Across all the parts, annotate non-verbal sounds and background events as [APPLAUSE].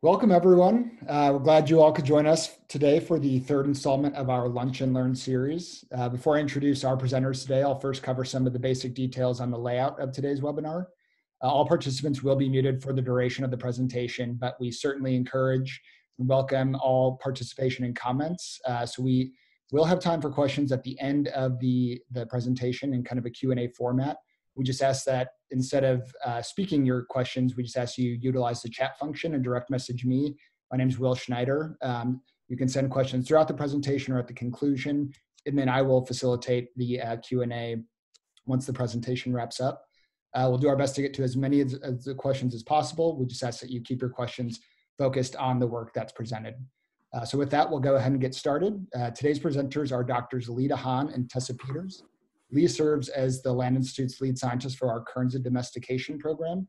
Welcome, everyone. Uh, we're glad you all could join us today for the third installment of our Lunch and Learn series. Uh, before I introduce our presenters today, I'll first cover some of the basic details on the layout of today's webinar. Uh, all participants will be muted for the duration of the presentation, but we certainly encourage and welcome all participation and comments. Uh, so we will have time for questions at the end of the, the presentation in kind of a Q&A format. We just ask that instead of uh, speaking your questions, we just ask you utilize the chat function and direct message me. My name is Will Schneider. Um, you can send questions throughout the presentation or at the conclusion, and then I will facilitate the uh, Q&A once the presentation wraps up. Uh, we'll do our best to get to as many of the questions as possible. We just ask that you keep your questions focused on the work that's presented. Uh, so with that, we'll go ahead and get started. Uh, today's presenters are Doctors Lee DeHaan and Tessa Peters. Lee serves as the Land Institute's lead scientist for our Kernza domestication program.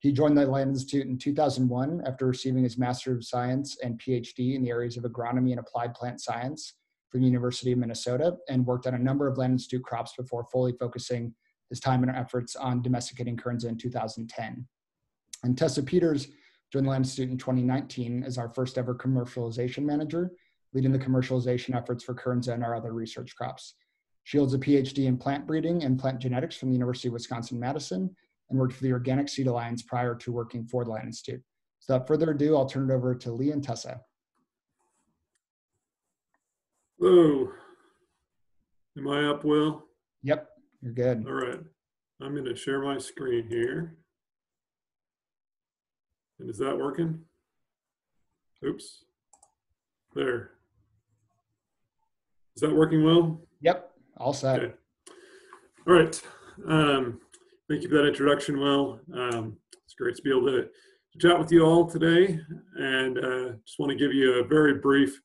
He joined the Land Institute in 2001 after receiving his Master of Science and PhD in the areas of agronomy and applied plant science from the University of Minnesota and worked on a number of Land Institute crops before fully focusing his time and efforts on domesticating Kernza in 2010. And Tessa Peters joined the Land Institute in 2019 as our first ever commercialization manager, leading the commercialization efforts for Kernza and our other research crops. She holds a PhD in plant breeding and plant genetics from the University of Wisconsin-Madison and worked for the Organic Seed Alliance prior to working for the Land Institute. So without further ado, I'll turn it over to Lee and Tessa. Hello. Am I up, Will? Yep, you're good. All right. I'm going to share my screen here. And is that working? Oops. There. Is that working well? Yep. All set. Okay. All right. Um, thank you for that introduction, Will. Um, it's great to be able to, chat with you all today, and uh, just want to give you a very brief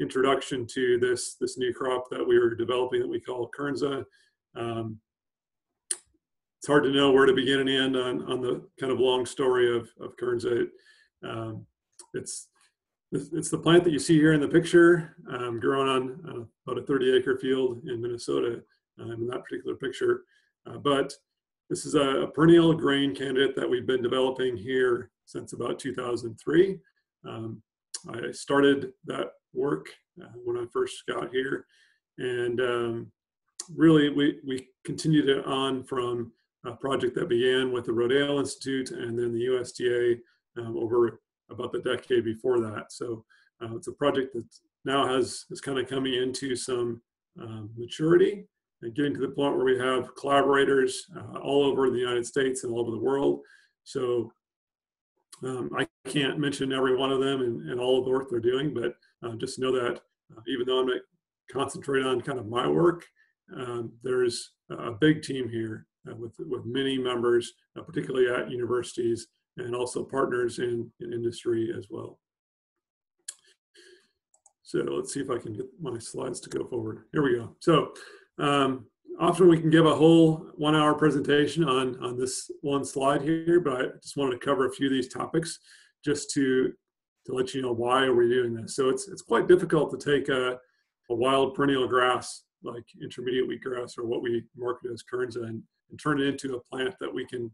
introduction to this this new crop that we are developing that we call Kernza. Um, it's hard to know where to begin and end on, on the kind of long story of, of Kernza. Um, it's it's the plant that you see here in the picture, um, grown on uh, about a 30 acre field in Minnesota um, in that particular picture. Uh, but this is a, a, perennial grain candidate that we've been developing here since about 2003. Um, I started that work uh, when I first got here. And um, really, we, we continued it on from a project that began with the Rodale Institute and then the USDA um, over about the decade before that. So uh, it's a project that now has is kind of coming into some um, maturity and getting to the point where we have collaborators uh, all over the United States and all over the world. So um, I can't mention every one of them and, and, all of the work they're doing, but uh, just know that uh, even though I'm to concentrate on kind of my work, um, there's a big team here uh, with, with many members, uh, particularly at universities and also partners in, in industry as well. So let's see if I can get my slides to go forward. Here we go. So um, often we can give a whole one hour presentation on, on this one slide here, but I just wanted to cover a few of these topics just to, to let you know why are we doing this. So it's, it's quite difficult to take a, a wild perennial grass like intermediate wheatgrass or what we market as Kernza and, and turn it into a plant that we can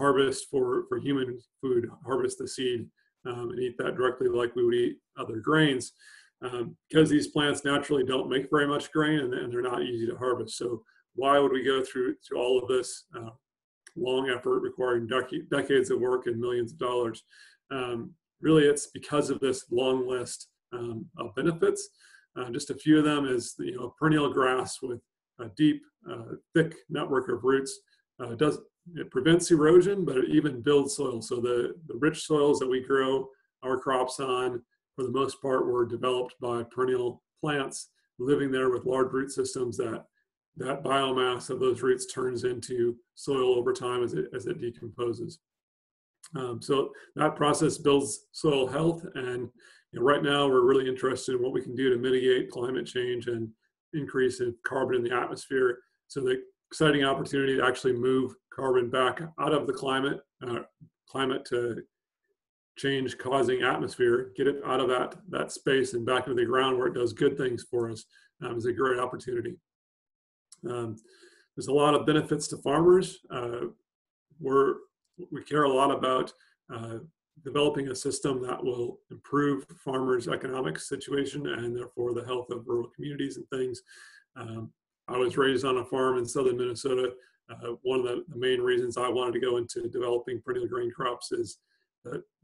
harvest for, for human food, harvest the seed um, and eat that directly like we would eat other grains. Um, because these plants naturally don't make very much grain and, and, they're not easy to harvest. So why would we go through, through all of this uh, long effort requiring dec- decades of work and millions of dollars? Um, really, it's because of this long list um, of benefits. Uh, just a few of them is you know perennial grass with a deep, uh, thick network of roots. Uh, does it prevents erosion, but it even builds soil. So the, the rich soils that we grow our crops on, for the most part, were developed by perennial plants living there with large root systems that that biomass of those roots turns into soil over time as it, as it decomposes. Um, so that process builds soil health. And you know, right now, we're really interested in what we can do to mitigate climate change and increase in carbon in the atmosphere. So the exciting opportunity to actually move carbon back out of the climate, uh, climate to change causing atmosphere, get it out of that, that space and back into the ground where it does good things for us um, is a great opportunity. Um, there's a lot of benefits to farmers. Uh, we're, we care a lot about uh, developing a system that will improve farmers' economic situation and therefore the health of rural communities and things. Um, I was raised on a farm in southern Minnesota. Uh, one of the, main reasons I wanted to go into developing perennial grain crops is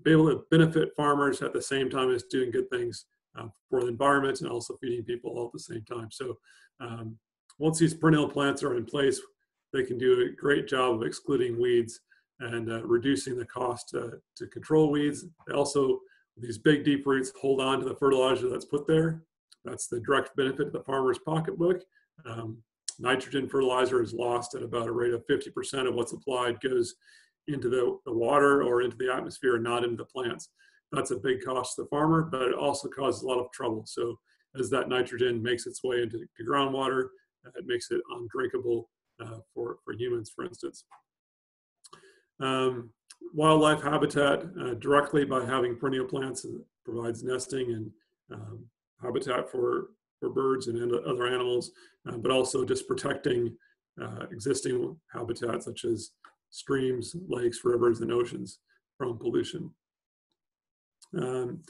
be able to benefit farmers at the same time as doing good things uh, for the environment and also feeding people all at the same time. So um, once these perennial plants are in place, they can do a great job of excluding weeds and uh, reducing the cost uh, to control weeds. They also, these big deep roots hold on to the fertilizer that's put there. That's the direct benefit to the farmer's pocketbook. Um, nitrogen fertilizer is lost at about a rate of 50% of what's applied goes into the, the water or into the atmosphere and not into the plants. That's a big cost to the farmer, but it also causes a lot of trouble. So as that nitrogen makes its way into the groundwater, it makes it undrinkable uh, for, for humans, for instance. Um, wildlife habitat uh, directly by having perennial plants provides nesting and um, habitat for, for birds and other animals, uh, but also just protecting uh, existing habitats such as streams, lakes, rivers, and oceans from pollution. Um,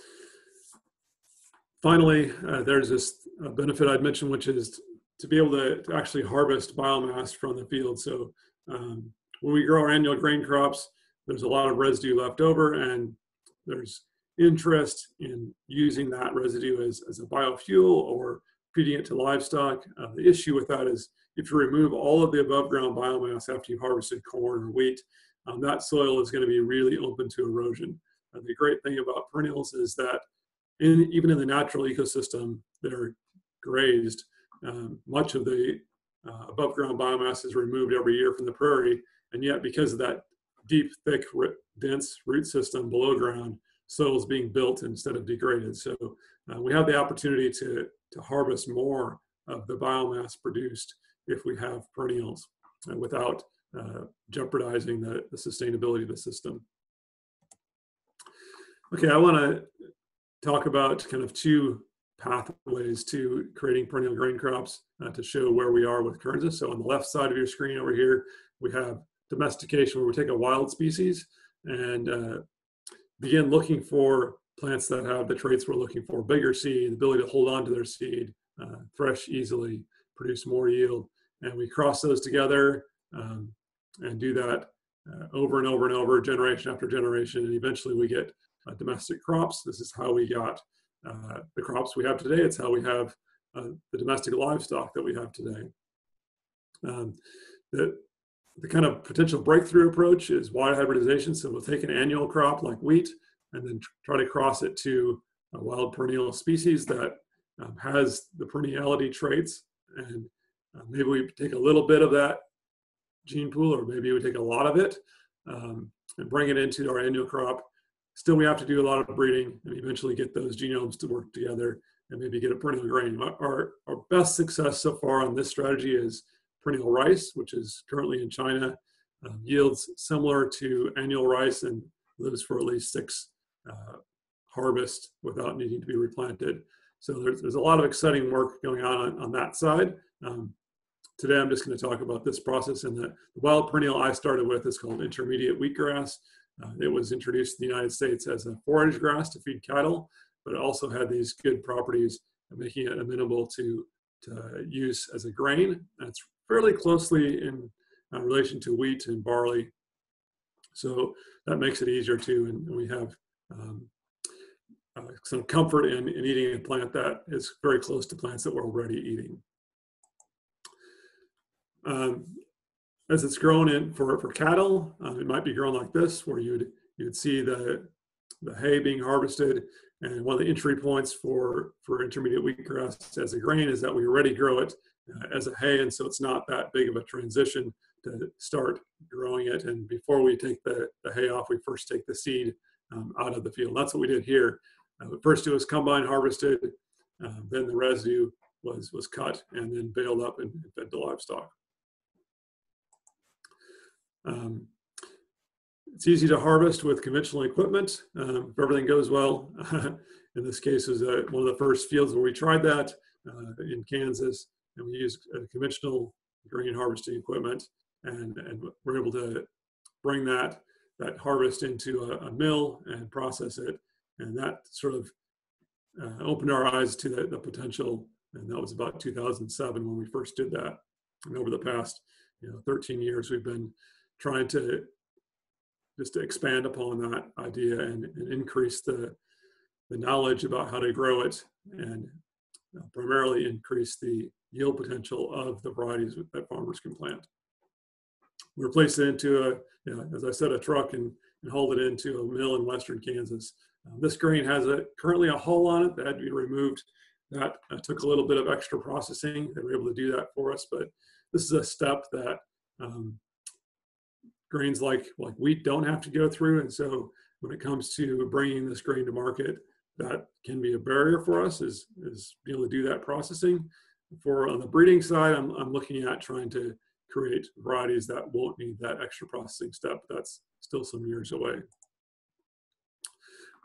finally, uh, there's this benefit I'd mentioned, which is to be able to, to actually harvest biomass from the field. So um, when we grow our annual grain crops, there's a lot of residue left over and there's interest in using that residue as, as a biofuel or feeding it to livestock. Uh, the issue with that is if you remove all of the above ground biomass after you've harvested corn or wheat, um, that soil is going to be really open to erosion. And the great thing about perennials is that in, even in the natural ecosystem that are grazed, um, much of the uh, above ground biomass is removed every year from the prairie. And yet, because of that deep, thick, dense root system below ground, soil is being built instead of degraded. So uh, we have the opportunity to, to harvest more of the biomass produced if we have perennials uh, without uh, jeopardizing the, the sustainability of the system. Okay, I want to talk about kind of two pathways to creating perennial grain crops uh, to show where we are with Kernza. So on the left side of your screen over here, we have domestication where we take a wild species and uh, begin looking for plants that have the traits we're looking for, bigger seed, ability to hold on to their seed, uh, thresh easily, produce more yield. And we cross those together um, and do that uh, over and over and over, generation after generation. And eventually we get uh, domestic crops. This is how we got uh, the crops we have today. It's how we have uh, the domestic livestock that we have today. Um, the, the kind of potential breakthrough approach is wild hybridization. So we'll take an annual crop like wheat and then try to cross it to a wild perennial species that um, has the perenniality traits. And uh, maybe we take a little bit of that gene pool, or maybe we take a lot of it um, and bring it into our annual crop Still, we have to do a lot of breeding and eventually get those genomes to work together and maybe get a perennial grain. Our, our best success so far on this strategy is perennial rice, which is currently in China, um, yields similar to annual rice and lives for at least six uh, harvests without needing to be replanted. So there's, there's a lot of exciting work going on on, on that side. Um, today I'm just going to talk about this process and the, the wild perennial I started with is called intermediate wheatgrass. Uh, it was introduced in the United States as a forage grass to feed cattle, but it also had these good properties of making it amenable to, to use as a grain. That's fairly closely in uh, relation to wheat and barley. So that makes it easier too. And we have um, uh, some comfort in, in eating a plant that is very close to plants that we're already eating. Um, as it's grown in for, for cattle, uh, it might be grown like this, where you'd you'd see the the hay being harvested. And one of the entry points for for intermediate wheatgrass as a grain is that we already grow it uh, as a hay, and so it's not that big of a transition to start growing it. And before we take the, the hay off, we first take the seed um, out of the field. That's what we did here. Uh, first it was combine harvested, uh, then the residue was was cut and then baled up and fed to livestock. Um, it's easy to harvest with conventional equipment um, if everything goes well. [LAUGHS] in this case, was uh, one of the first fields where we tried that uh, in Kansas, and we used conventional grain harvesting equipment, and and we're able to bring that that harvest into a, a mill and process it. And that sort of uh, opened our eyes to the, the potential. And that was about 2007 when we first did that. And over the past you know 13 years, we've been trying to just to expand upon that idea and, and increase the the knowledge about how to grow it and uh, primarily increase the yield potential of the varieties that farmers can plant. We replaced it into a, you know, as I said, a truck and, and hauled it into a mill in western Kansas. Uh, this grain has a currently a hull on it that had to be removed. That uh, took a little bit of extra processing. They were able to do that for us, but this is a step that um, grains like like wheat don't have to go through. And so when it comes to bringing this grain to market, that can be a barrier for us is is being able to do that processing. For on the breeding side, I'm I'm looking at trying to create varieties that won't need that extra processing step. That's still some years away.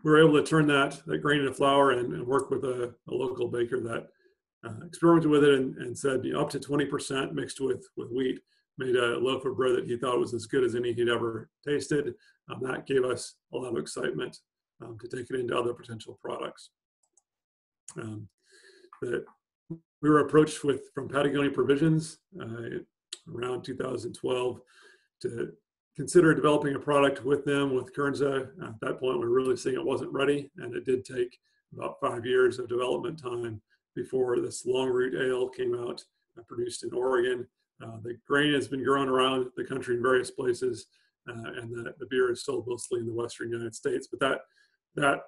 We were able to turn that that grain into flour and, and work with a, a, local baker that uh, experimented with it and, and said you know, up to 20% mixed with with wheat made a loaf of bread that he thought was as good as any he'd ever tasted. Um, that gave us a lot of excitement um, to take it into other potential products. Um, that we were approached with from Patagonia Provisions uh, around 2012 to consider developing a product with them with Kernza. At that point, we were really seeing it wasn't ready, and it did take about five years of development time before this long root ale came out, uh, produced in Oregon. Uh, the grain has been grown around the country in various places, uh, and the, the, beer is sold mostly in the western United States. But that that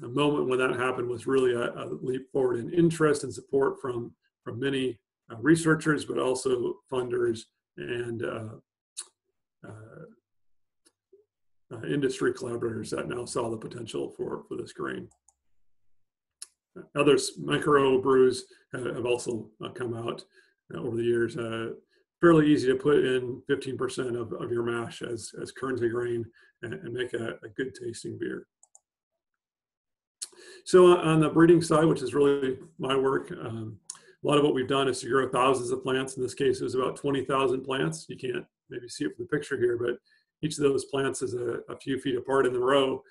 moment when that happened was really a, a leap forward in interest and support from from many uh, researchers, but also funders and uh, industry collaborators that now saw the potential for for this grain. Other micro brews have also come out over the years fairly easy to put in 15% of, of your mash as, as Kernza grain and, and make a, a, good tasting beer. So uh, on the breeding side, which is really my work, um, a lot of what we've done is to grow thousands of plants. In this case, it was about 20,000 plants. You can't maybe see it from the picture here, but each of those plants is a, a few feet apart in the row.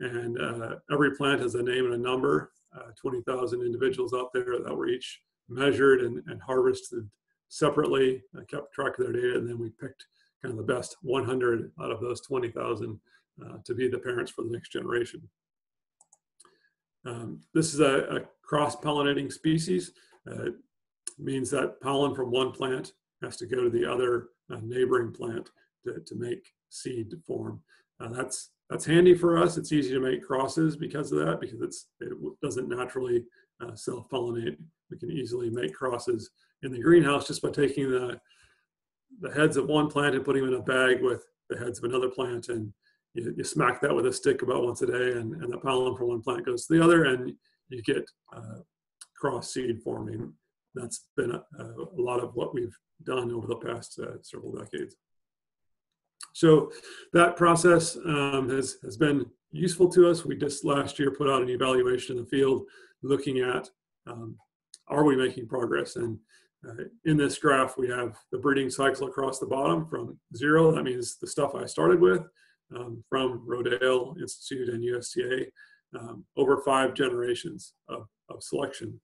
And uh, every plant has a name and a number, uh, 20,000 individuals out there that were each measured and, and harvested separately. I kept track of their data, and then we picked kind of the best 100 out of those 20,000 uh, to be the parents for the next generation. Um, this is a, a cross-pollinating species. Uh, means that pollen from one plant has to go to the other uh, neighboring plant to, to make seed to form. Uh, that's that's handy for us. It's easy to make crosses because of that, because it's it doesn't naturally uh, self-pollinate. We can easily make crosses in the greenhouse just by taking the the heads of one plant and putting them in a bag with the heads of another plant and you, you smack that with a stick about once a day and, and the pollen from one plant goes to the other and you get uh, cross seed forming. That's been a, a, lot of what we've done over the past uh, several decades. So that process um, has, has been useful to us. We just last year put out an evaluation in the field looking at um, are we making progress? And uh, in this graph, we have the breeding cycle across the bottom from zero. That means the stuff I started with um, from Rodale Institute and USDA um, over five generations of, of selection.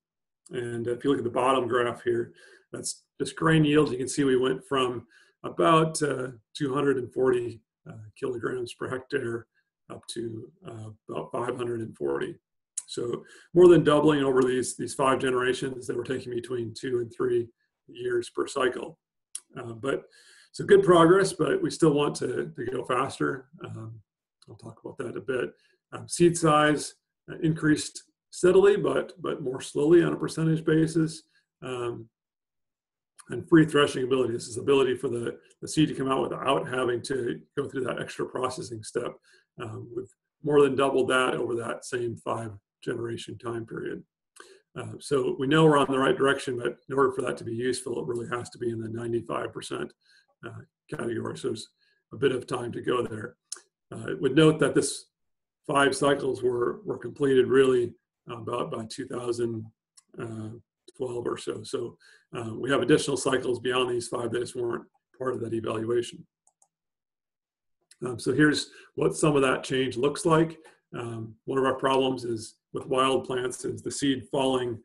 And if you look at the bottom graph here, that's just grain yield. You can see we went from about uh, 240 uh, kilograms per hectare up to uh, about 540. So more than doubling over these, these five generations that were taking between two and three years per cycle. Uh, but so good progress, but we still want to, to go faster. Um, I'll talk about that a bit. Um, seed size uh, increased steadily, but but more slowly on a percentage basis. Um, and free threshing ability. This is the ability for the, the seed to come out without having to go through that extra processing step. Um, we've more than doubled that over that same five generation time period. Uh, so we know we're on the right direction, but in order for that to be useful, it really has to be in the 95% uh, category. So there's a bit of time to go there. Uh, would note that this five cycles were, were completed really about by 2012 or so. So uh, we have additional cycles beyond these five that just weren't part of that evaluation. Um, so here's what some of that change looks like. Um, one of our problems is with wild plants is the seed falling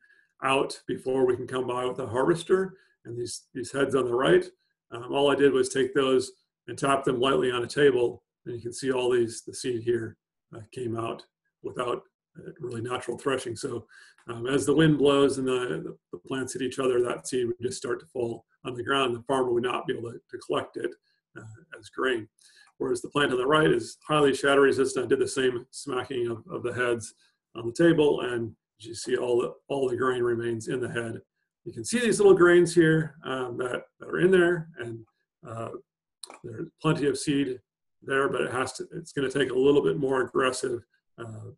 out before we can come by with a harvester. And these, these heads on the right, um, all I did was take those and tap them lightly on a table. And you can see all these, the seed here uh, came out without really natural threshing. So um, as the wind blows and the, the, plants hit each other, that seed would just start to fall on the ground. The farmer would not be able to, to collect it uh, as grain. Whereas the plant on the right is highly shatter resistant. I did the same smacking of, of the heads on the table and you see all the, all the grain remains in the head. You can see these little grains here um, that, that are in there and uh, there's plenty of seed there, but it has to, it's gonna take a little bit more aggressive uh,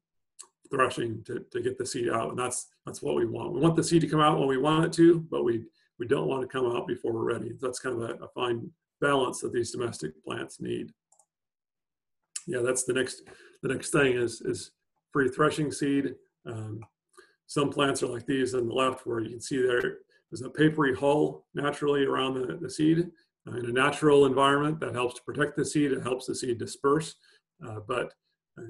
threshing to, to get the seed out. And that's, that's what we want. We want the seed to come out when we want it to, but we, we don't want to come out before we're ready. That's kind of a, a fine balance that these domestic plants need. Yeah, that's the next, the next thing is, is free threshing seed. Um, some plants are like these on the left where you can see there's a papery hull naturally around the, the seed. Uh, in a natural environment that helps to protect the seed, it helps the seed disperse. Uh, but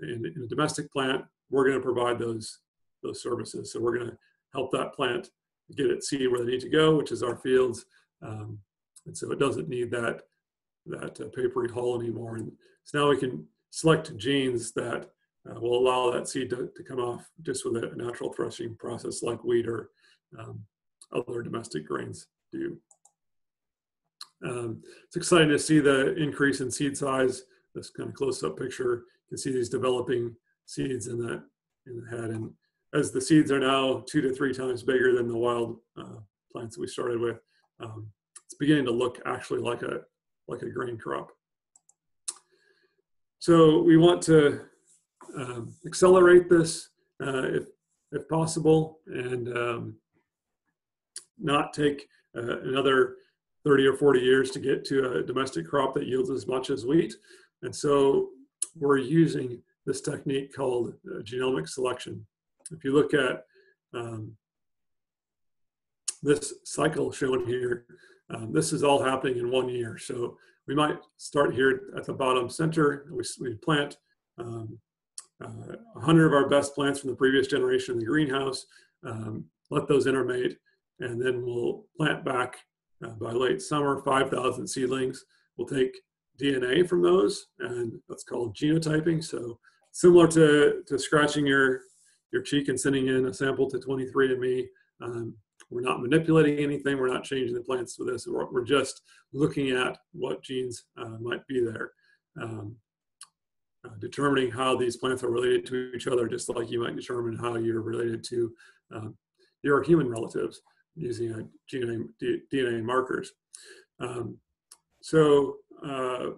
in, in, a domestic plant, we're going to provide those those services. So we're going to help that plant get its seed where they need to go, which is our fields. Um, and so it doesn't need that that uh, papery hull anymore. And so now we can select genes that uh, will allow that seed to, to come off just with a natural threshing process like wheat or um, other domestic grains do. Um, it's exciting to see the increase in seed size. This kind of close-up picture, you can see these developing seeds in that in the head. And as the seeds are now two to three times bigger than the wild uh, plants that we started with, um, it's beginning to look actually like a like a grain crop. So we want to um, accelerate this uh, if, if possible and um, not take uh, another 30 or 40 years to get to a domestic crop that yields as much as wheat. And so we're using this technique called uh, genomic selection. If you look at um, this cycle shown here, um, this is all happening in one year. So we might start here at the bottom center. We, we plant um, uh, 100 of our best plants from the previous generation in the greenhouse, um, let those intermate, and then we'll plant back uh, by late summer 5,000 seedlings. We'll take DNA from those, and that's called genotyping. So similar to, to scratching your, your cheek and sending in a sample to 23andMe, um, we're not manipulating anything. We're not changing the plants with this. We're, we're just looking at what genes uh, might be there. Um, uh, determining how these plants are related to each other, just like you might determine how you're related to um, your human relatives using a DNA, DNA markers. Um, so uh,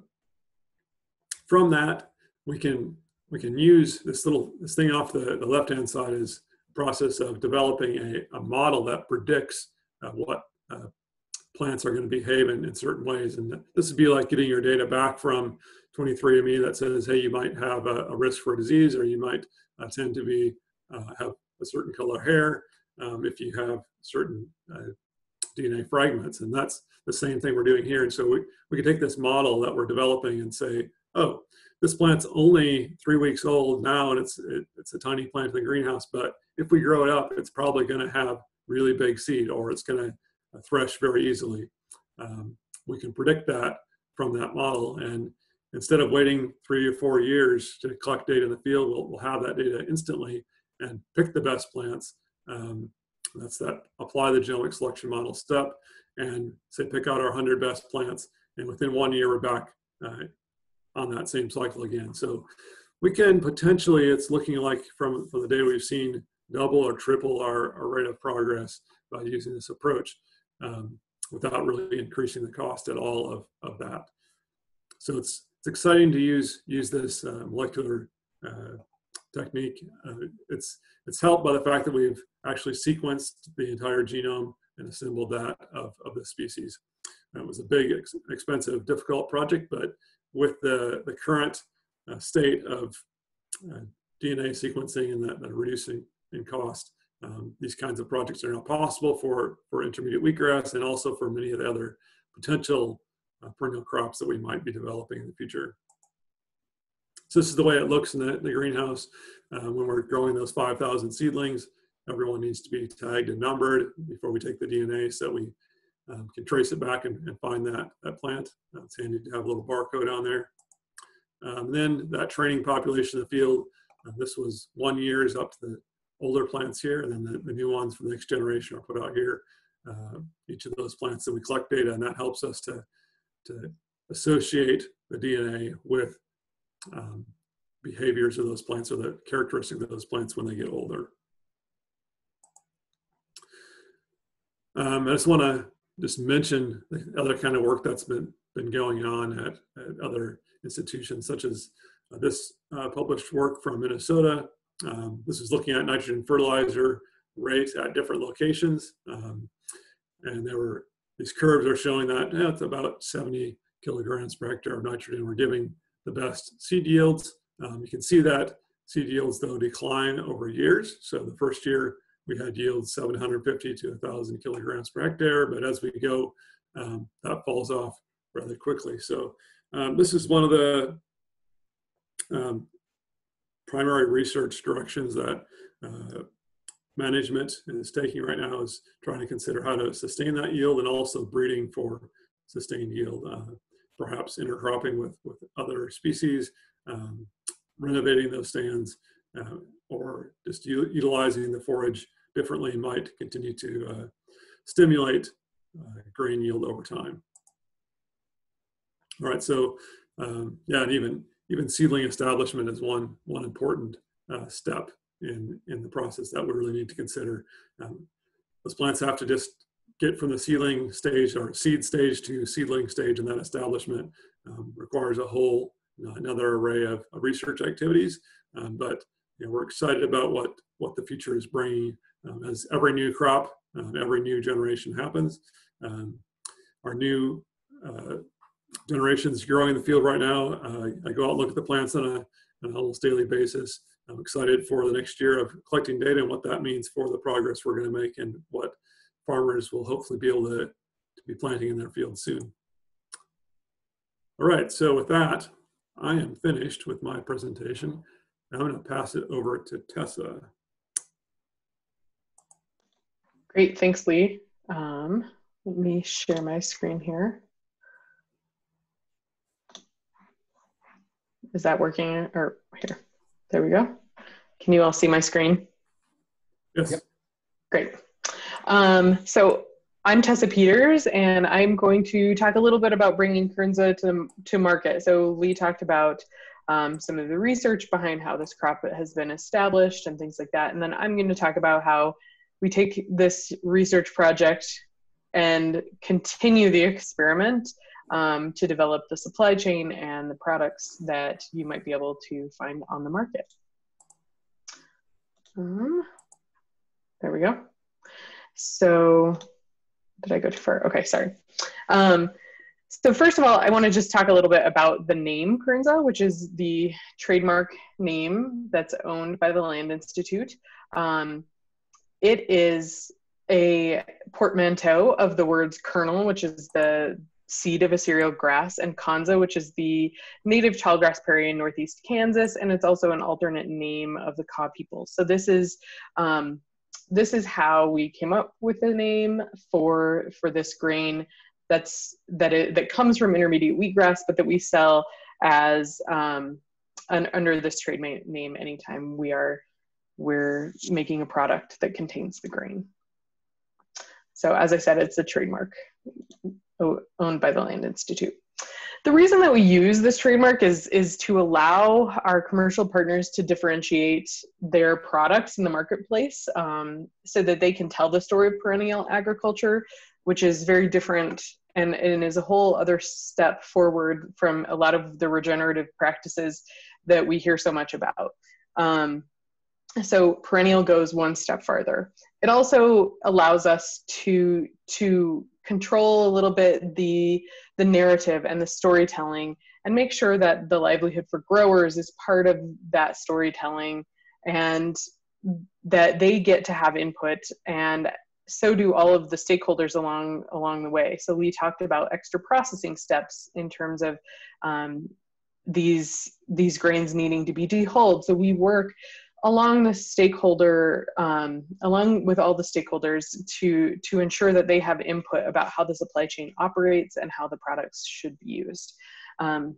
from that, we can we can use this little this thing off the, the left hand side is process of developing a, a model that predicts uh, what uh, plants are going to behave in, in certain ways. And this would be like getting your data back from 23andMe that says, hey, you might have a, a risk for a disease or you might uh, tend to be uh, have a certain color hair um, if you have certain uh, DNA fragments. And that's the same thing we're doing here. And so we, we can take this model that we're developing and say, oh, this plant's only three weeks old now and it's it, it's a tiny plant in the greenhouse but if we grow it up it's probably going to have really big seed or it's going to uh, thresh very easily um, we can predict that from that model and instead of waiting three or four years to collect data in the field we'll, we'll have that data instantly and pick the best plants um, that's that apply the genomic selection model step and say pick out our 100 best plants and within one year we're back uh, on that same cycle again. So we can potentially, it's looking like from, from the day we've seen, double or triple our, our rate of progress by using this approach um, without really increasing the cost at all of, of that. So it's, it's exciting to use, use this uh, molecular uh, technique. Uh, it's, it's helped by the fact that we've actually sequenced the entire genome and assembled that of, of the species. It was a big, ex expensive, difficult project, but with the, the current uh, state of uh, DNA sequencing and that, that reducing in cost. Um, these kinds of projects are now possible for, for intermediate wheatgrass and also for many of the other potential uh, perennial crops that we might be developing in the future. So this is the way it looks in the, the greenhouse uh, when we're growing those 5,000 seedlings. Everyone needs to be tagged and numbered before we take the DNA so we um, can trace it back and, and, find that, that plant. Uh, it's handy to have a little barcode on there. Um, then that training population in the field, uh, this was one year is up to the older plants here, and then the, the new ones for the next generation are put out here. Uh, each of those plants that we collect data, and that helps us to, to associate the DNA with um, behaviors of those plants or the characteristics of those plants when they get older. Um, I just want to just mention the other kind of work that's been been going on at, at other institutions, such as uh, this uh, published work from Minnesota. Um, this is looking at nitrogen fertilizer rates at different locations, um, and there were these curves are showing that yeah, it's about 70 kilograms per hectare of nitrogen. We're giving the best seed yields. Um, you can see that seed yields though decline over years. So the first year we had yields 750 to 1,000 kilograms per hectare, but as we go, um, that falls off rather quickly. So um, this is one of the um, primary research directions that uh, management is taking right now is trying to consider how to sustain that yield and also breeding for sustained yield, uh, perhaps intercropping with, with other species, um, renovating those stands, uh, or just utilizing the forage differently might continue to uh, stimulate uh, grain yield over time. All right, so um, yeah, and even even seedling establishment is one one important uh, step in in the process that we really need to consider. Um, those plants have to just get from the seedling stage or seed stage to seedling stage, and that establishment um, requires a whole you know, another array of, of, research activities. Um, but you know, we're excited about what what the future is bringing um, as every new crop, um, every new generation happens. Um, our new uh, generations growing in the field right now. Uh, I go out and look at the plants on a, on a almost daily basis. I'm excited for the next year of collecting data and what that means for the progress we're going to make and what farmers will hopefully be able to, to be planting in their fields soon. All right, so with that, I am finished with my presentation. I'm going to pass it over to Tessa. Great, thanks, Lee. Um, let me share my screen here. Is that working? Or here, there we go. Can you all see my screen? Yes. Yep. Great. Um, so I'm Tessa Peters, and I'm going to talk a little bit about bringing Kernza to, to market. So Lee talked about um, some of the research behind how this crop has been established and things like that. And then I'm going to talk about how we take this research project and continue the experiment um, to develop the supply chain and the products that you might be able to find on the market. Um, there we go. So, did I go too far? Okay, sorry. Um, so first of all, I want to just talk a little bit about the name Kernza, which is the trademark name that's owned by the Land Institute. Um, it is a portmanteau of the words kernel, which is the seed of a cereal grass, and kanza, which is the native tallgrass prairie in northeast Kansas, and it's also an alternate name of the Kaw people. So this is um, this is how we came up with the name for for this grain that's that it that comes from intermediate wheatgrass, but that we sell as um, an, under this trade name anytime we are we're making a product that contains the grain. So as I said, it's a trademark owned by the Land Institute. The reason that we use this trademark is, is to allow our commercial partners to differentiate their products in the marketplace um, so that they can tell the story of perennial agriculture, which is very different and, and is a whole other step forward from a lot of the regenerative practices that we hear so much about. Um, so perennial goes one step farther. It also allows us to to control a little bit the the narrative and the storytelling and make sure that the livelihood for growers is part of that storytelling and that they get to have input and so do all of the stakeholders along along the way so we talked about extra processing steps in terms of um, these these grains needing to be dehulled. So we work along the stakeholder um, along with all the stakeholders to to ensure that they have input about how the supply chain operates and how the products should be used um,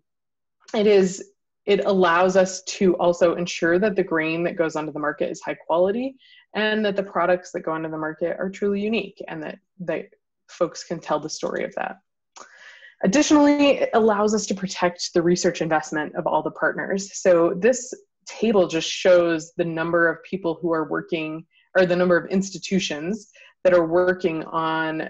it is it allows us to also ensure that the grain that goes onto the market is high quality and that the products that go onto the market are truly unique and that that folks can tell the story of that Additionally, it allows us to protect the research investment of all the partners. So this table just shows the number of people who are working or the number of institutions that are working on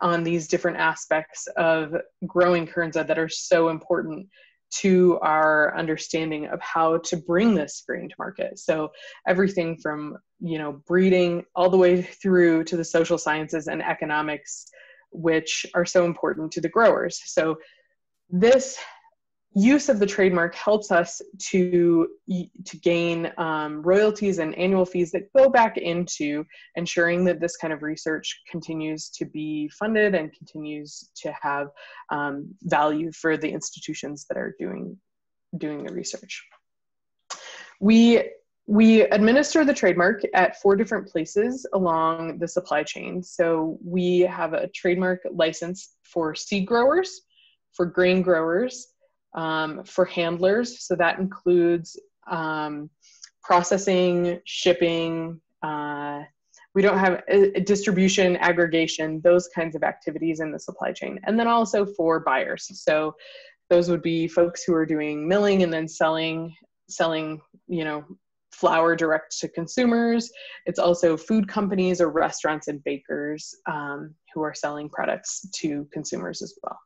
on these different aspects of growing Kernza that are so important to our understanding of how to bring this grain to market. So everything from you know breeding all the way through to the social sciences and economics, which are so important to the growers. So this use of the trademark helps us to to gain um, royalties and annual fees that go back into ensuring that this kind of research continues to be funded and continues to have um, value for the institutions that are doing doing the research. We we administer the trademark at four different places along the supply chain. So we have a trademark license for seed growers, for grain growers, um, for handlers. So that includes um, processing, shipping. Uh, we don't have a distribution, aggregation, those kinds of activities in the supply chain. And then also for buyers. So those would be folks who are doing milling and then selling, selling, you know, flour direct to consumers. It's also food companies or restaurants and bakers um, who are selling products to consumers as well.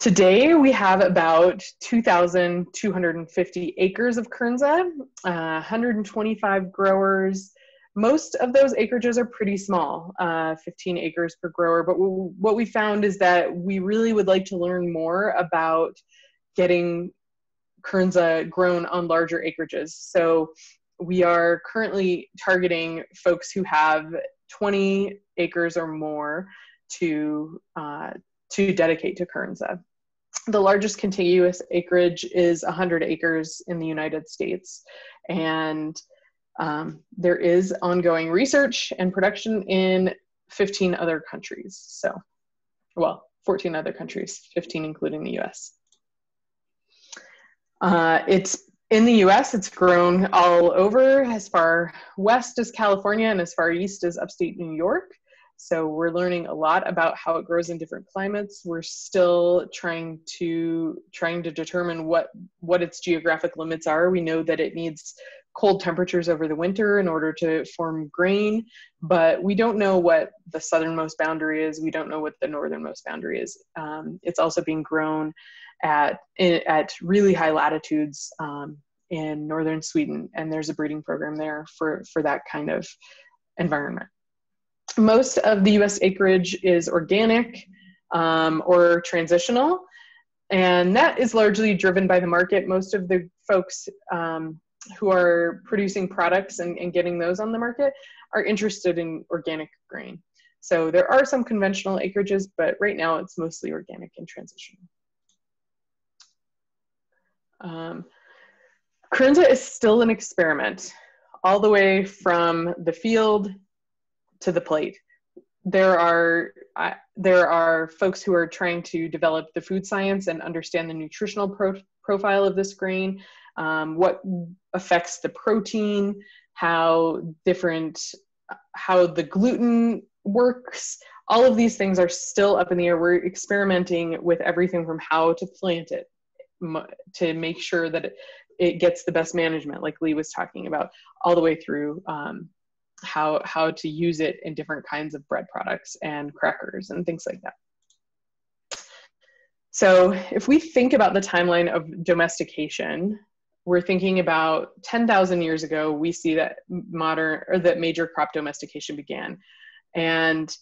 Today, we have about 2,250 acres of Kernza, uh, 125 growers. Most of those acreages are pretty small, uh, 15 acres per grower. But what we found is that we really would like to learn more about getting Kernza grown on larger acreages. So we are currently targeting folks who have 20 acres or more to uh, to dedicate to Kernza the largest contiguous acreage is 100 acres in the United States. And um, there is ongoing research and production in 15 other countries. So, well, 14 other countries, 15 including the US. Uh, it's in the US, it's grown all over as far west as California and as far east as upstate New York. So we're learning a lot about how it grows in different climates. We're still trying to trying to determine what what its geographic limits are. We know that it needs cold temperatures over the winter in order to form grain, but we don't know what the southernmost boundary is. We don't know what the northernmost boundary is. Um, it's also being grown at at really high latitudes um, in northern Sweden, and there's a breeding program there for for that kind of environment most of the US acreage is organic um, or transitional, and that is largely driven by the market. Most of the folks um, who are producing products and, and getting those on the market are interested in organic grain. So there are some conventional acreages, but right now it's mostly organic and transitional. Um, is still an experiment, all the way from the field to the plate. There are there are folks who are trying to develop the food science and understand the nutritional pro- profile of this grain, um, what affects the protein, how different how the gluten works. All of these things are still up in the air. We're experimenting with everything from how to plant it to make sure that it, it gets the best management, like Lee was talking about, all the way through um, how how to use it in different kinds of bread products and crackers and things like that. So if we think about the timeline of domestication, we're thinking about 10,000 years ago, we see that modern or that major crop domestication began. And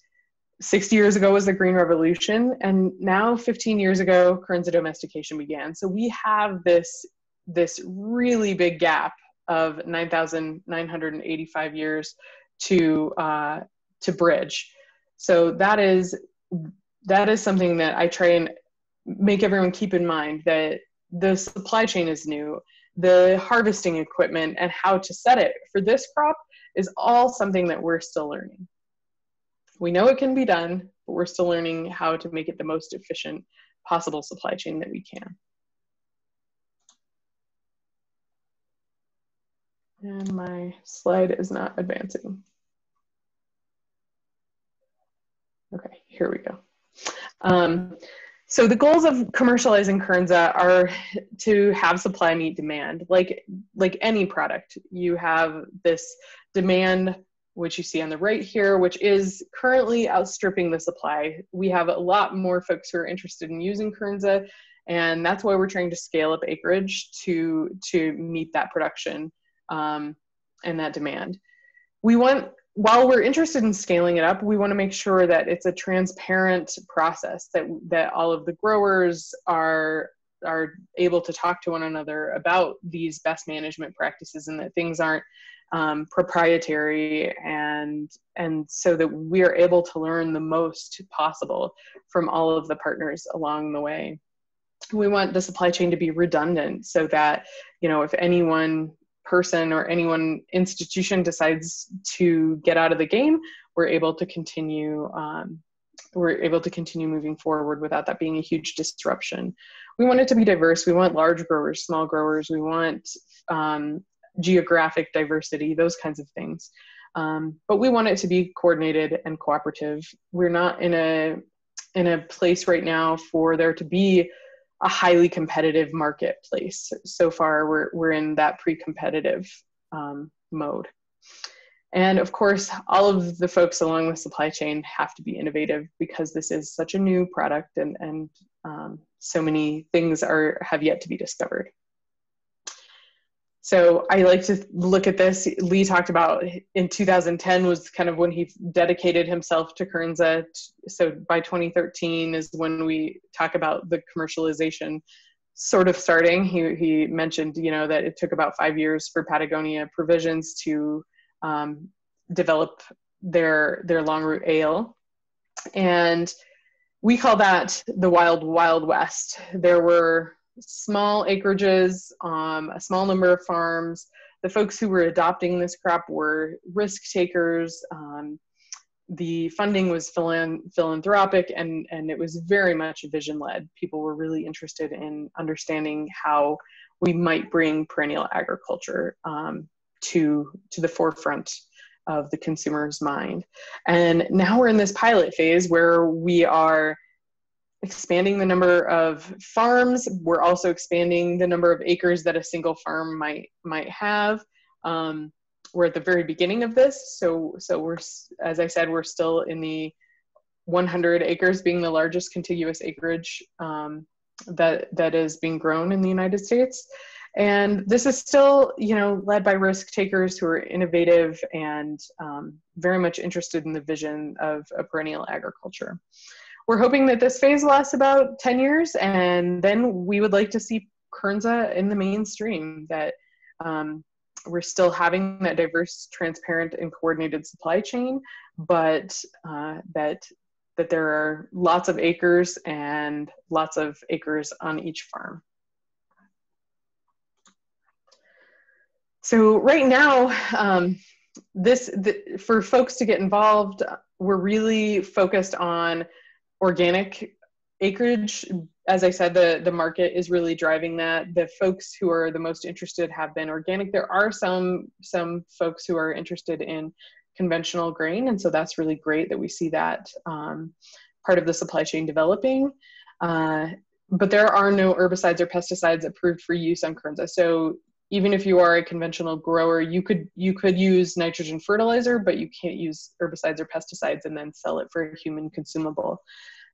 60 years ago was the Green Revolution, and now 15 years ago, Kernza domestication began. So we have this this really big gap of 9,985 years to uh, to bridge. So that is that is something that I try and make everyone keep in mind that the supply chain is new, the harvesting equipment and how to set it for this crop is all something that we're still learning. We know it can be done, but we're still learning how to make it the most efficient possible supply chain that we can. And my slide is not advancing. Okay, here we go. Um, so the goals of commercializing Kernza are to have supply meet demand. Like like any product, you have this demand which you see on the right here, which is currently outstripping the supply. We have a lot more folks who are interested in using Kernza, and that's why we're trying to scale up acreage to to meet that production um, and that demand. We want while we're interested in scaling it up, we want to make sure that it's a transparent process that that all of the growers are are able to talk to one another about these best management practices and that things aren't um, proprietary and and so that we are able to learn the most possible from all of the partners along the way we want the supply chain to be redundant so that you know if anyone person or any one institution decides to get out of the game, we're able to continue. Um, we're able to continue moving forward without that being a huge disruption. We want it to be diverse. We want large growers, small growers. We want um, geographic diversity, those kinds of things. Um, but we want it to be coordinated and cooperative. We're not in a in a place right now for there to be a highly competitive marketplace. So far, we're, we're in that pre competitive um, mode. And of course, all of the folks along the supply chain have to be innovative because this is such a new product and, and um, so many things are have yet to be discovered. So I like to look at this. Lee talked about in 2010 was kind of when he dedicated himself to Kernza. So by 2013 is when we talk about the commercialization sort of starting. He, he mentioned, you know, that it took about five years for Patagonia Provisions to um, develop their their long root ale, and we call that the wild wild west. There were small acreages, um, a small number of farms. The folks who were adopting this crop were risk takers. Um, the funding was philanthropic and, and it was very much vision led. People were really interested in understanding how we might bring perennial agriculture um, to, to the forefront of the consumer's mind. And now we're in this pilot phase where we are expanding the number of farms. We're also expanding the number of acres that a single farm might might have. Um, we're at the very beginning of this, so so we're as I said, we're still in the 100 acres being the largest contiguous acreage um, that that is being grown in the United States. And this is still, you know, led by risk takers who are innovative and um, very much interested in the vision of a perennial agriculture we're hoping that this phase lasts about 10 years and then we would like to see Kernza in the mainstream that um, we're still having that diverse, transparent, and coordinated supply chain, but uh, that that there are lots of acres and lots of acres on each farm. So right now, um, this the, for folks to get involved, we're really focused on organic acreage. As i said the the market is really driving that. The folks who are the most interested have been organic. There are some some folks who are interested in conventional grain and so that's really great that we see that um, part of the supply chain developing. Uh, but there are no herbicides or pesticides approved for use on Kernza. So even if you are a conventional grower, you could you could use nitrogen fertilizer, but you can't use herbicides or pesticides and then sell it for a human consumable.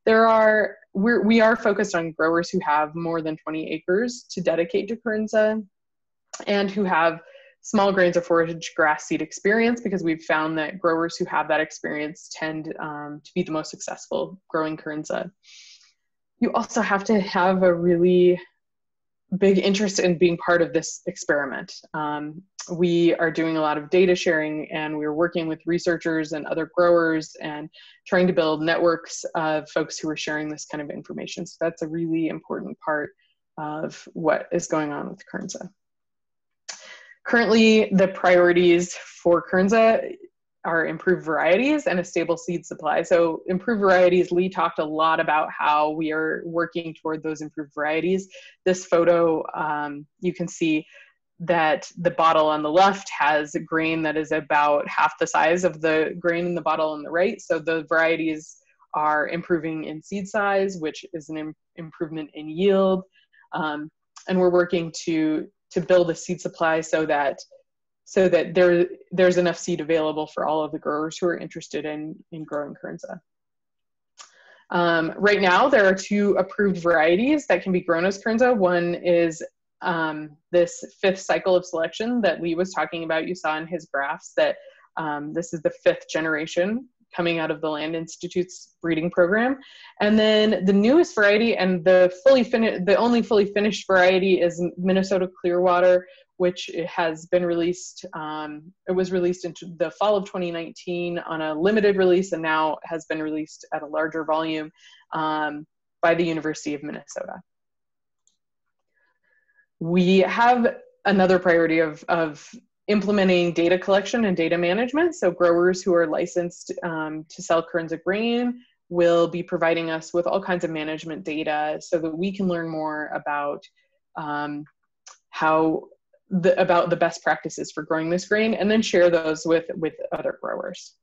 There are we're, we are focused on growers who have more than 20 acres to dedicate to Kernza, and who have small grains of forage grass seed experience because we've found that growers who have that experience tend um, to be the most successful growing Kernza. You also have to have a really big interest in being part of this experiment. Um, we are doing a lot of data sharing and we're working with researchers and other growers and trying to build networks of folks who are sharing this kind of information. So that's a really important part of what is going on with Kernza. Currently, the priorities for Kernza are improved varieties and a stable seed supply. So improved varieties, Lee talked a lot about how we are working toward those improved varieties. This photo, um, you can see that the bottle on the left has a grain that is about half the size of the grain in the bottle on the right. So the varieties are improving in seed size, which is an Im improvement in yield. Um, and we're working to, to build a seed supply so that so that there there's enough seed available for all of the growers who are interested in in growing Kernza. Um, right now, there are two approved varieties that can be grown as Kernza. One is um, this fifth cycle of selection that Lee was talking about. You saw in his graphs that um, this is the fifth generation coming out of the Land Institute's breeding program. And then the newest variety and the fully finished, the only fully finished variety is Minnesota Clearwater, which has been released. Um, it was released in the fall of 2019 on a limited release, and now has been released at a larger volume um, by the University of Minnesota. We have another priority of, of implementing data collection and data management. So growers who are licensed um, to sell Kernza grain will be providing us with all kinds of management data so that we can learn more about um, how the, about the best practices for growing this grain and then share those with, with other growers.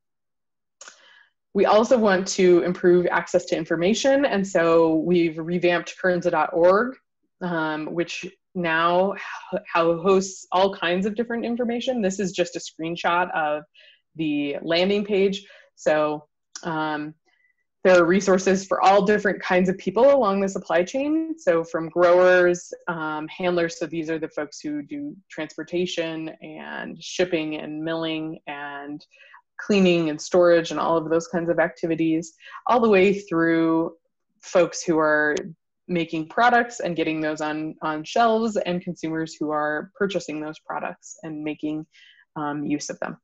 We also want to improve access to information, and so we've revamped kernza.org, um, which now hosts all kinds of different information. This is just a screenshot of the landing page. So um, there are resources for all different kinds of people along the supply chain. So from growers, um, handlers, so these are the folks who do transportation and shipping and milling and cleaning and storage and all of those kinds of activities, all the way through folks who are making products and getting those on, on shelves and consumers who are purchasing those products and making um, use of them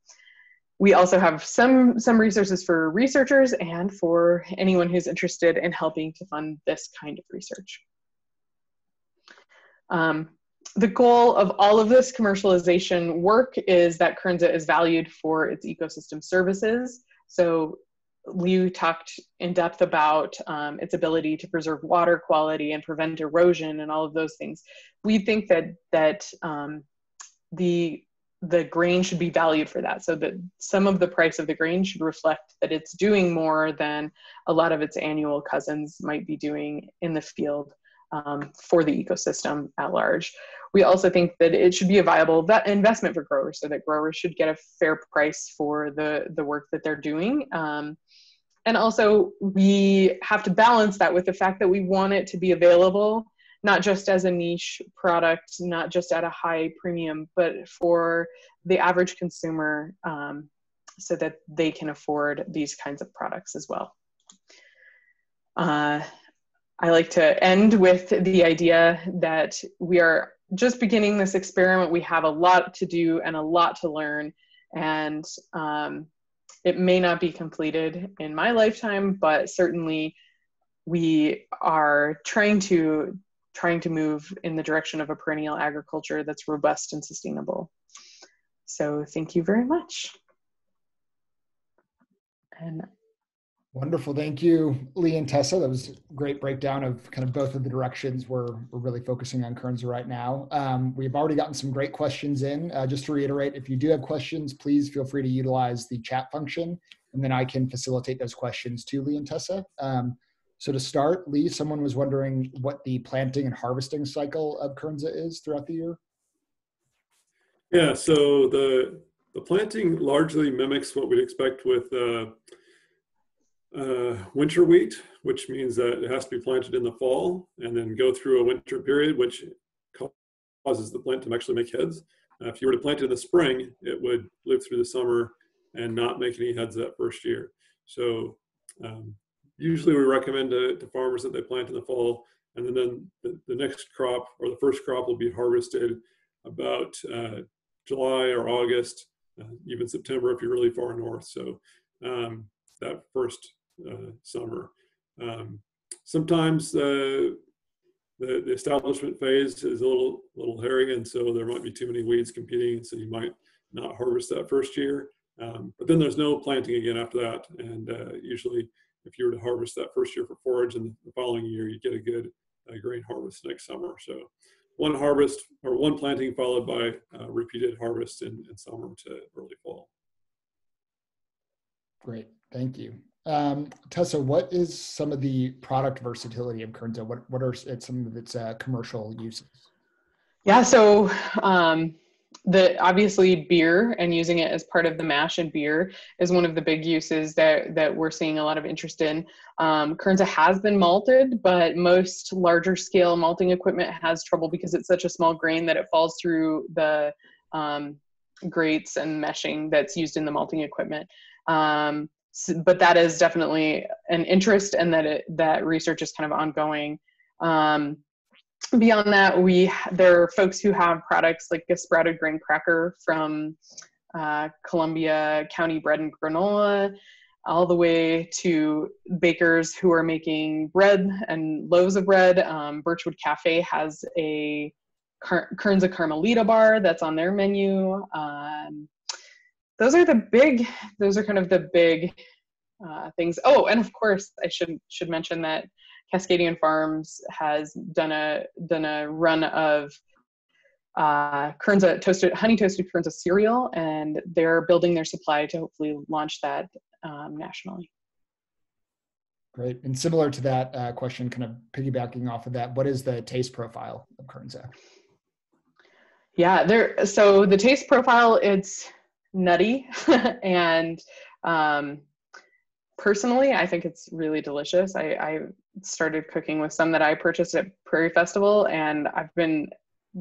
we also have some some resources for researchers and for anyone who's interested in helping to fund this kind of research. Um, the goal of all of this commercialization work is that Kernza is valued for its ecosystem services. So Lee talked in depth about um, its ability to preserve water quality and prevent erosion and all of those things. We think that that um, the the grain should be valued for that. So that some of the price of the grain should reflect that it's doing more than a lot of its annual cousins might be doing in the field um, for the ecosystem at large. We also think that it should be a viable investment for growers so that growers should get a fair price for the the work that they're doing um, and also we have to balance that with the fact that we want it to be available not just as a niche product, not just at a high premium, but for the average consumer um, so that they can afford these kinds of products as well. Uh, I like to end with the idea that we are just beginning this experiment. We have a lot to do and a lot to learn, and um, it may not be completed in my lifetime, but certainly we are trying to trying to move in the direction of a perennial agriculture that's robust and sustainable. So thank you very much. And Wonderful. Thank you, Lee and Tessa. That was a great breakdown of kind of both of the directions we're, we're really focusing on Kernza right now. Um, we've already gotten some great questions in. Uh, just to reiterate, if you do have questions, please feel free to utilize the chat function, and then I can facilitate those questions to Lee and Tessa. Um, so to start, Lee, someone was wondering what the planting and harvesting cycle of Kernza is throughout the year. Yeah, so the the planting largely mimics what we'd expect with uh, uh, winter wheat, which means that it has to be planted in the fall and then go through a winter period, which causes the plant to actually make heads. Uh, if you were to plant it in the spring, it would live through the summer and not make any heads that first year. So um, usually we recommend to, to, farmers that they plant in the fall and then, the, the next crop or the first crop will be harvested about uh, July or August, uh, even September if you're really far north. So um, that first uh, summer. Um, sometimes the, the establishment phase is a little little hairy, and so there might be too many weeds competing, so you might not harvest that first year. Um, but then there's no planting again after that, and uh, usually if you were to harvest that first year for forage, and the following year you get a good uh, grain harvest next summer. So one harvest or one planting followed by uh, repeated harvest in, in summer to early fall. Great, thank you. Um, Tessa, what is some of the product versatility of Kernza? What what are some of its uh, commercial uses? Yeah, so um, the obviously beer and using it as part of the mash and beer is one of the big uses that that we're seeing a lot of interest in. Um, Kernza has been malted, but most larger scale malting equipment has trouble because it's such a small grain that it falls through the um, grates and meshing that's used in the malting equipment. Um, but that is definitely an interest and that it, that research is kind of ongoing. Um, beyond that, we there are folks who have products like a sprouted grain cracker from uh, Columbia County Bread and Granola, all the way to bakers who are making bread and loaves of bread. Um, Birchwood Cafe has a Car- Kernza Carmelita bar that's on their menu. Um, those are the big those are kind of the big uh, things oh and of course i should should mention that cascadian farms has done a done a run of uh, Kernza toasted honey toasted Kernza cereal, and they're building their supply to hopefully launch that um, nationally. Great. And similar to that uh, question, kind of piggybacking off of that, what is the taste profile of Kernza? Yeah, there. So the taste profile, it's nutty [LAUGHS] and um, personally i think it's really delicious. I, I started cooking with some that i purchased at prairie festival and i've been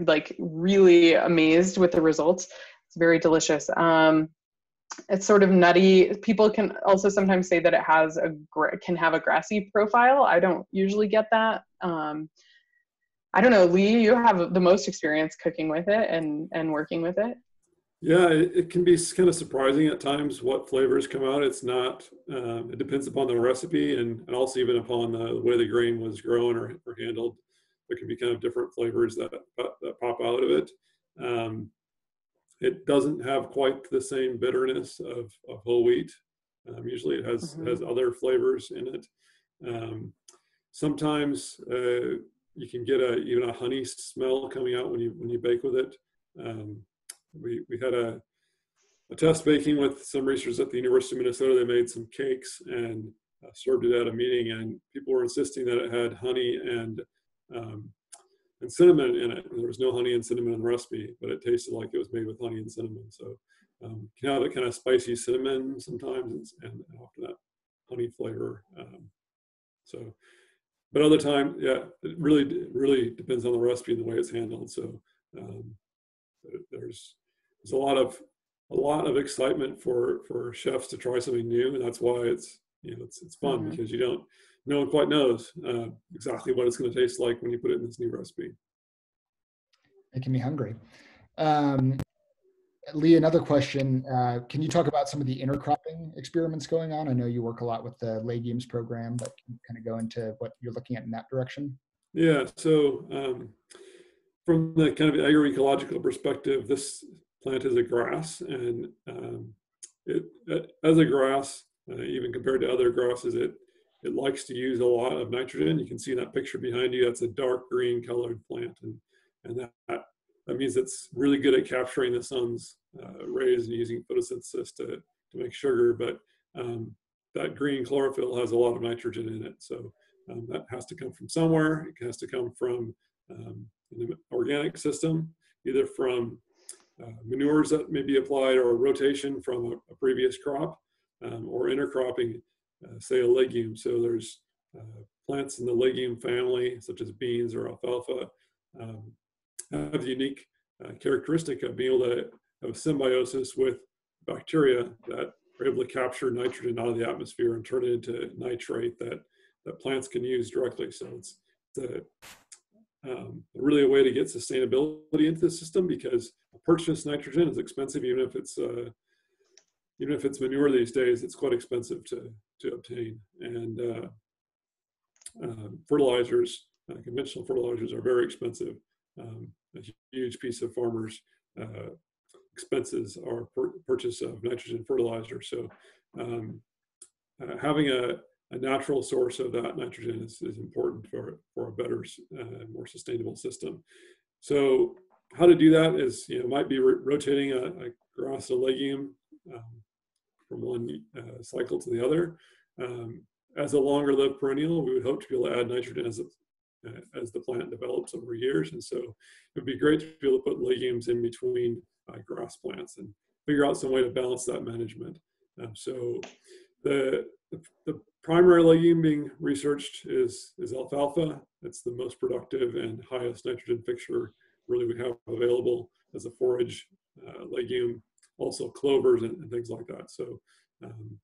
like really amazed with the results. It's very delicious. Um, it's sort of nutty. People can also sometimes say that it has a can have a grassy profile. I don't usually get that. Um, i don't know lee you have the most experience cooking with it and and working with it yeah, it, it, can be kind of surprising at times what flavors come out. It's not, um, it depends upon the recipe and, and also even upon the, the, way the grain was grown or, or handled. There can be kind of different flavors that, that pop out of it. Um, it doesn't have quite the same bitterness of, of whole wheat. Um, usually it has, mm-hmm. has other flavors in it. Um, sometimes uh, you can get a, even a honey smell coming out when you, when you bake with it. Um, we, we had a, a test baking with some researchers at the University of Minnesota. They made some cakes and uh, served it at a meeting, and people were insisting that it had honey and um, and cinnamon in it. And there was no honey and cinnamon in the recipe, but it tasted like it was made with honey and cinnamon. So um, you have that kind of spicy cinnamon sometimes, and, and often that honey flavor. Um, so, but other time, yeah, it really really depends on the recipe and the way it's handled. So um, there's there's a lot of a lot of excitement for for chefs to try something new, and that's why it's you know it's it's fun mm-hmm. because you don't no one quite knows uh, exactly what it's going to taste like when you put it in this new recipe. Making me hungry. Um, Lee, another question. Uh, can you talk about some of the intercropping experiments going on? I know you work a lot with the legumes program, but kind of go into what you're looking at in that direction? Yeah, so um, from the kind of agroecological perspective, this plant is a grass, and um, it, as a grass, uh, even compared to other grasses, it it likes to use a lot of nitrogen. You can see that picture behind you. That's a dark green colored plant, and and that that means it's really good at capturing the sun's uh, rays and using photosynthesis to to make sugar. But um, that green chlorophyll has a lot of nitrogen in it, so um, that has to come from somewhere. It has to come from um, the organic system, either from uh, manures that may be applied or rotation from a, a previous crop um, or intercropping, uh, say a legume. So there's uh, plants in the legume family, such as beans or alfalfa, um, have the unique uh, characteristic of being able to have a symbiosis with bacteria that are able to capture nitrogen out of the atmosphere and turn it into nitrate that, that plants can use directly. So it's a, um, really a way to get sustainability into the system because purchased nitrogen is expensive, even if it's uh, even if it's manure these days, it's quite expensive to to obtain. And uh, uh, fertilizers, conventional fertilizers, are very expensive. Um, a huge piece of farmers' uh, expenses are purchase of nitrogen fertilizer. So um, uh, having a a natural source of that nitrogen is, is important for, for a better, uh, more sustainable system. So how to do that is, you know, might be rotating a, a legume um, from one uh, cycle to the other. Um, as a longer lived perennial, we would hope to be able to add nitrogen as, a, uh, as the plant develops over years. And so it would be great to be able to put legumes in between uh, grass plants and figure out some way to balance that management. Um, so the, the, the primary legume being researched is, is alfalfa. It's the most productive and highest nitrogen fixer really we have available as a forage uh, legume. Also clovers and, and, things like that. So um,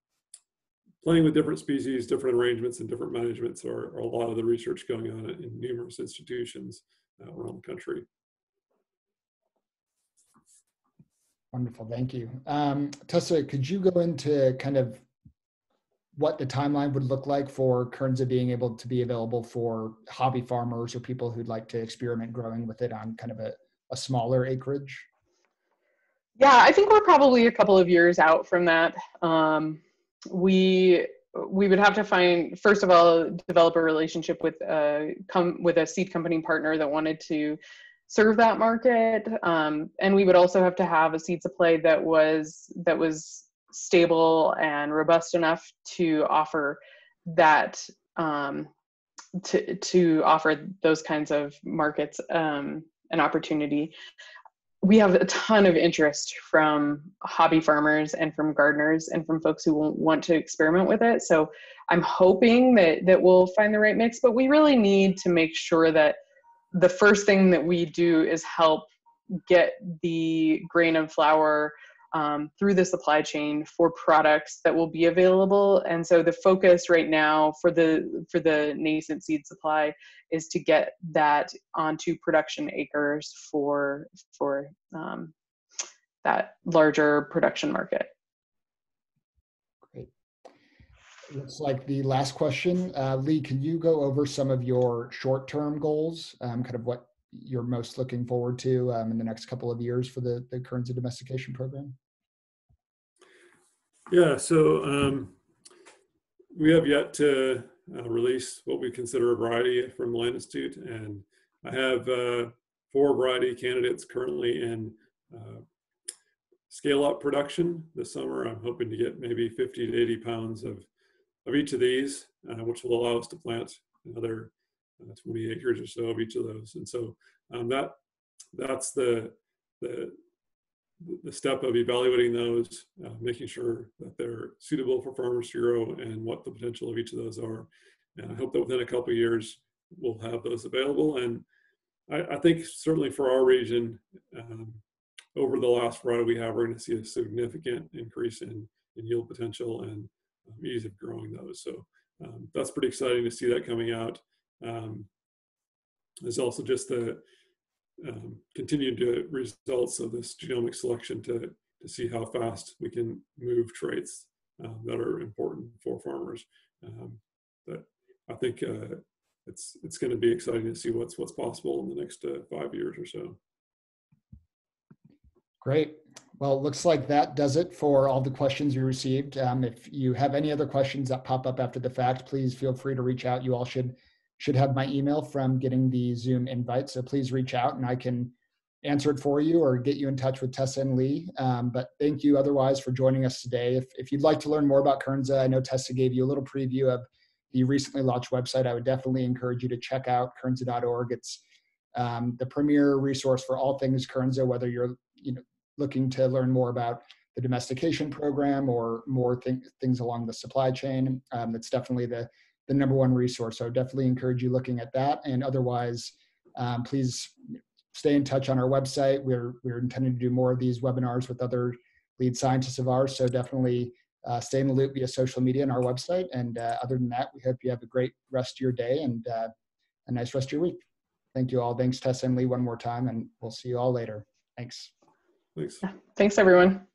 playing with different species, different arrangements, and different managements are, are, a lot of the research going on in numerous institutions uh, around the country. Wonderful, thank you. Um, Tessa, could you go into kind of what the timeline would look like for Kernza being able to be available for hobby farmers or people who'd like to experiment growing with it on kind of a, a smaller acreage? Yeah, I think we're probably a couple of years out from that. Um, we we would have to find first of all develop a relationship with a come with a seed company partner that wanted to serve that market, um, and we would also have to have a seed supply that was that was stable and robust enough to offer that um, to to offer those kinds of markets um, an opportunity. We have a ton of interest from hobby farmers and from gardeners and from folks who want to experiment with it. So I'm hoping that that we'll find the right mix. But we really need to make sure that the first thing that we do is help get the grain of flour um, through the supply chain for products that will be available. And so the focus right now for the for the nascent seed supply is to get that onto production acres for for um, that larger production market. Great. Looks like the last question. Uh, Lee, can you go over some of your short-term goals, um, kind of what you're most looking forward to um, in the next couple of years for the, the Kernza domestication program? Yeah, so um, we have yet to uh, release what we consider a variety from the Land Institute, and I have uh, four variety candidates currently in uh, scale up production this summer. I'm hoping to get maybe 50 to 80 pounds of, of each of these, uh, which will allow us to plant another 20 acres or so of each of those. And so um, that that's the the the step of evaluating those, uh, making sure that they're suitable for farmers to grow and what the potential of each of those are. And I hope that within a couple years, we'll have those available. And I, I think certainly for our region, um, over the last variety we have, we're going to see a significant increase in, in yield potential and um, ease of growing those. So um, that's pretty exciting to see that coming out. Um, there's also just the um, continued to results of this genomic selection to, to see how fast we can move traits um, that are important for farmers. Um, but I think uh, it's it's going to be exciting to see what's what's possible in the next uh, five years or so. Great. Well, it looks like that does it for all the questions you received. Um, if you have any other questions that pop up after the fact, please feel free to reach out. You all should should have my email from getting the Zoom invite. So please reach out and I can answer it for you or get you in touch with Tessa and Lee. Um, but thank you otherwise for joining us today. If, if you'd like to learn more about Kernza, I know Tessa gave you a little preview of the recently launched website. I would definitely encourage you to check out kernza.org. It's um, the premier resource for all things Kernza, whether you're you know looking to learn more about the domestication program or more th- things along the supply chain. Um, it's definitely the the number one resource. So I definitely encourage you looking at that. And otherwise, um, please stay in touch on our website. We're we're intending to do more of these webinars with other lead scientists of ours. So definitely uh, stay in the loop via social media and our website. And uh, other than that, we hope you have a great rest of your day and uh, a nice rest of your week. Thank you all. Thanks, Tess and Lee, one more time, and we'll see you all later. Thanks. Thanks. Thanks, everyone.